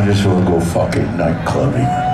I just want to go fucking night clubbing.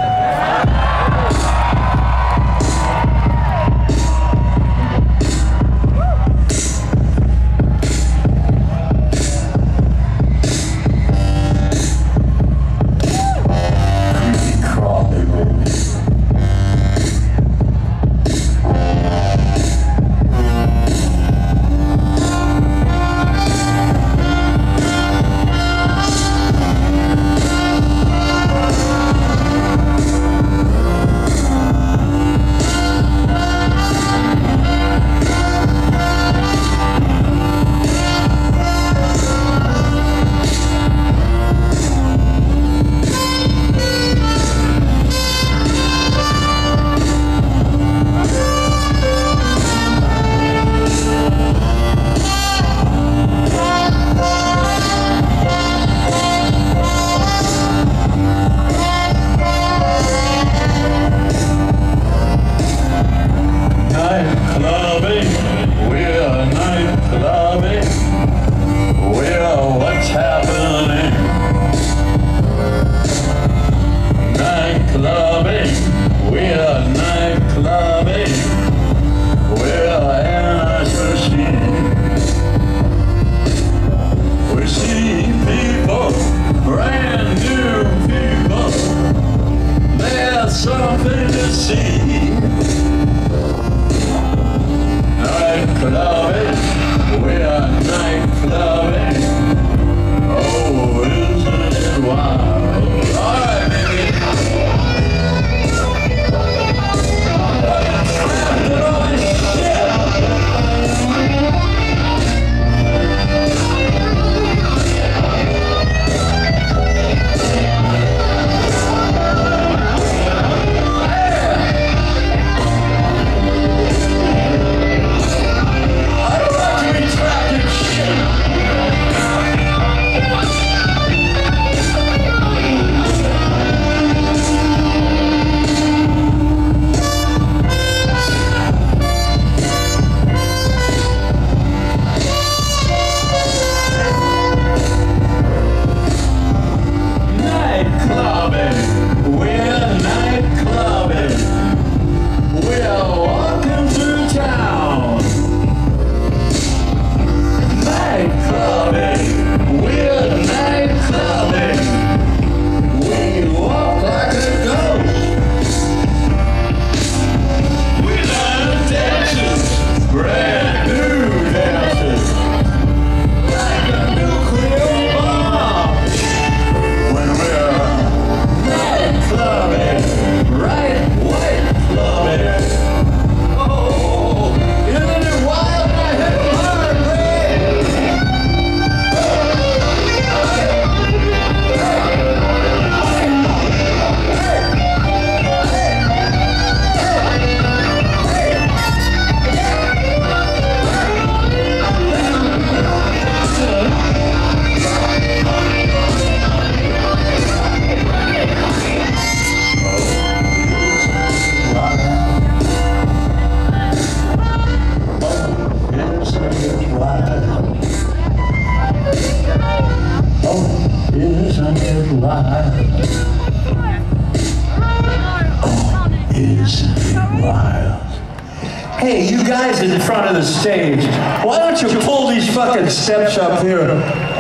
guys in front of the stage, why don't you pull these fucking steps up here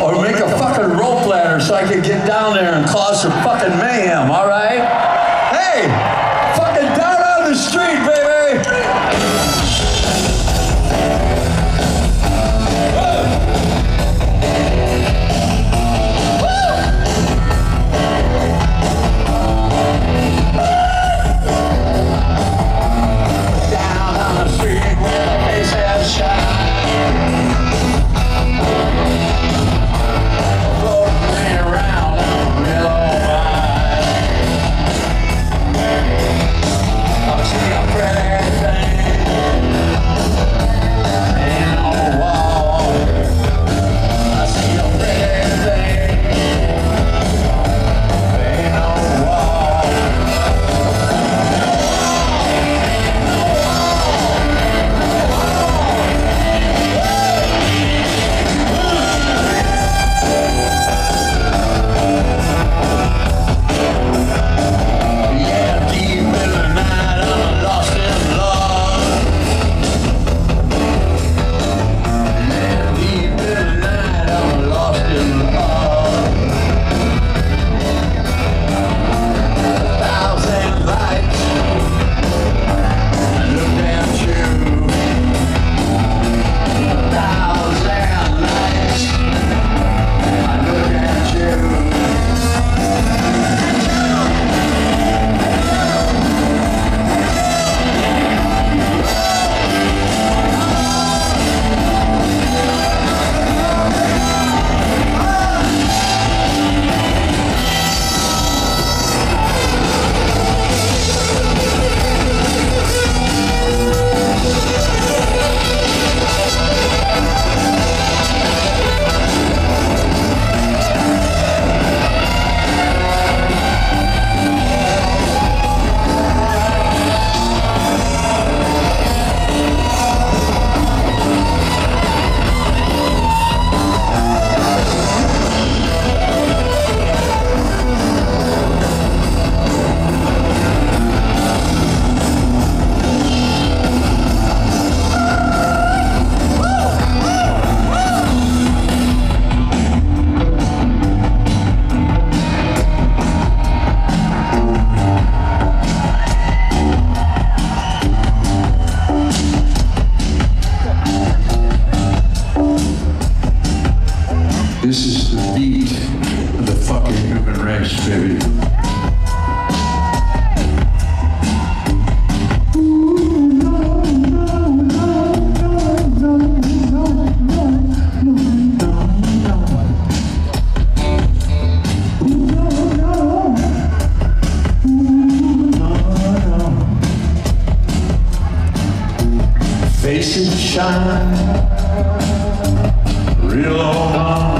or make a fucking rope ladder so I can get down there and cause some fucking mayhem, all right? Hey, fucking down on the street. Faces shine real on.